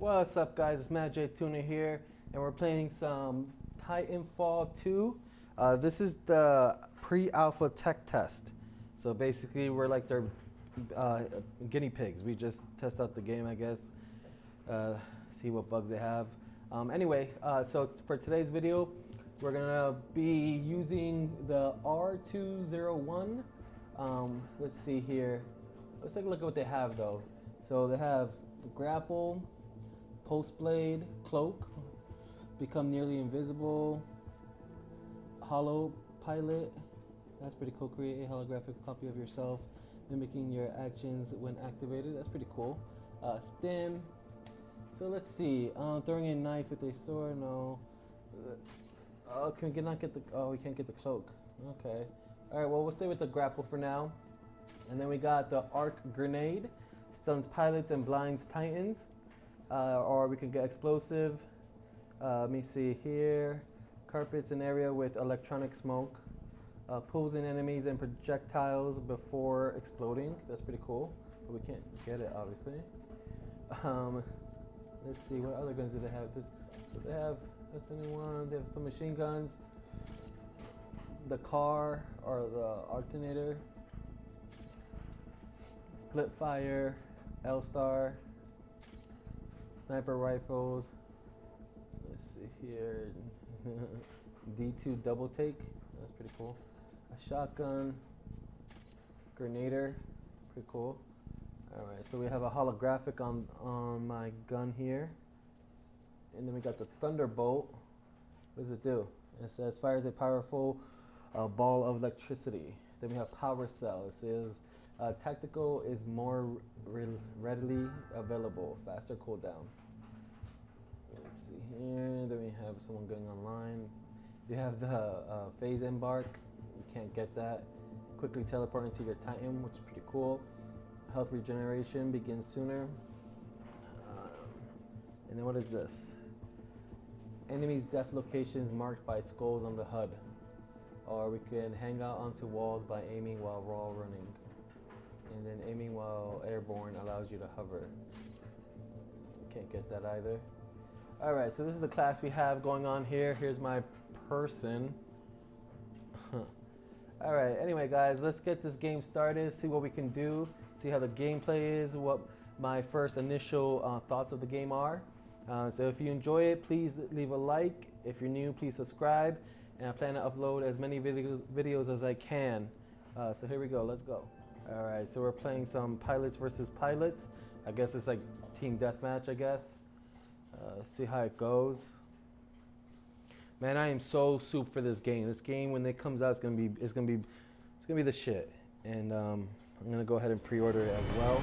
What's up guys, it's MadJ Tuner here and we're playing some Titanfall 2. Uh, this is the pre-alpha tech test. So basically we're like their uh, guinea pigs. We just test out the game I guess, uh, see what bugs they have. Um, anyway, uh, so for today's video we're gonna be using the R201. Um, let's see here. Let's take a look at what they have though. So they have the grapple, Pulse Blade, Cloak, Become Nearly Invisible, Holo Pilot. That's pretty cool. Create a holographic copy of yourself, mimicking your actions when activated. That's pretty cool. Uh. So let's see. Uh, throwing a knife with a sword. No. Oh, can we not get the? Oh, we can't get the cloak. Okay. All right. Well, we'll stay with the grapple for now. And then we got the arc grenade. Stuns pilots and blinds titans uh, or we can get explosive. Uh, let me see here. Carpets an area with electronic smoke. Uh, pulls in enemies and projectiles before exploding. That's pretty cool, but we can't get it obviously. Um, let's see, what other guns do they have? This, so they have that's one. They have some machine guns. The car or the alternator. Spitfire, L star, sniper rifles. Let's see here. D2 double take. That's pretty cool. A shotgun. Grenader. Pretty cool. Alright, so we have a holographic on, on my gun here. And then we got the Thunderbolt. What does it do? It says fires a powerful uh, ball of electricity. Then we have Power Cell. It says uh, tactical is more re readily available, faster cooldown. Let's see here. Then we have someone going online. You have the uh, phase embark. You can't get that. Quickly teleport into your Titan, which is pretty cool. Health regeneration begins sooner. Um, and then what is this? Enemies' death locations marked by skulls on the HUD. Or we can hang out onto walls by aiming while raw running and then aiming while airborne allows you to hover. Can't get that either. Alright, so this is the class we have going on here. Here's my person. Alright, anyway guys, let's get this game started, see what we can do, see how the gameplay is, what my first initial uh, thoughts of the game are. Uh, so if you enjoy it, please leave a like. If you're new, please subscribe. And I plan to upload as many videos, videos as I can. Uh, so here we go, let's go. All right, so we're playing some pilots versus pilots. I guess it's like team deathmatch, I guess. Uh, see how it goes. Man, I am so soup for this game. This game, when it comes out, it's gonna be, it's gonna be, it's gonna be the shit. And um, I'm gonna go ahead and pre-order it as well.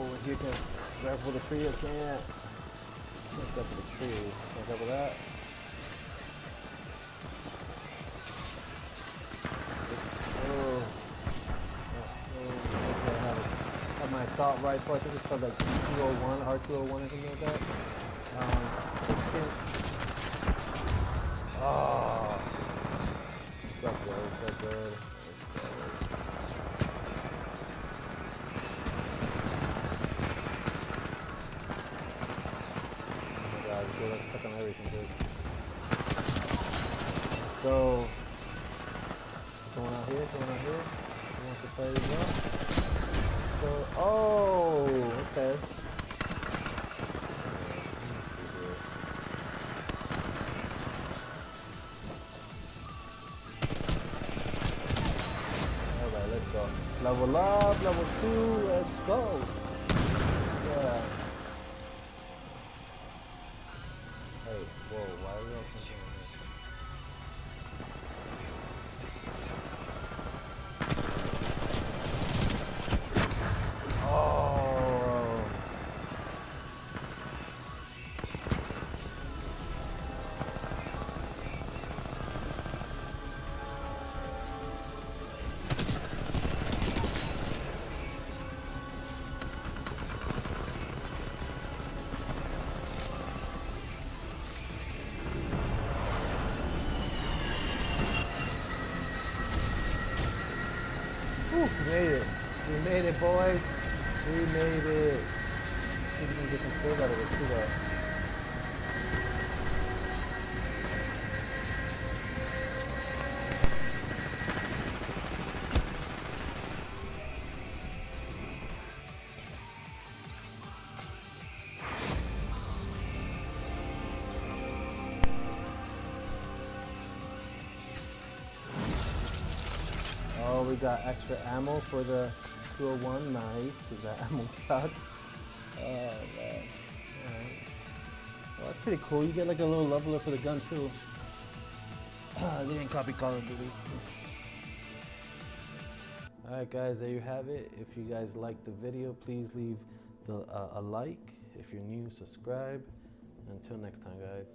Jump over here. Can for the tree? I can't. Can't for the tree. Can I grab for that? Oh. Okay, I have, my assault rifle. I think it's called like T201, R201 or something like that. Um, Oh. That's good, that's good. situation, dude. Let's go. Someone out here, someone out here. Who wants to play as well? So, oh, okay. Level up, level two, let's go. Yeah. We made it. We made it, boys. We made it. We can get some food out of it too, though. Oh, we got extra ammo for the 201. Nice, because that ammo sucked. Oh, man. Alright. Well, that's pretty cool. You get like a little leveler for the gun, too. they didn't copy Call of Duty. Alright, guys, there you have it. If you guys liked the video, please leave the, uh, a like. If you're new, subscribe. Until next time, guys.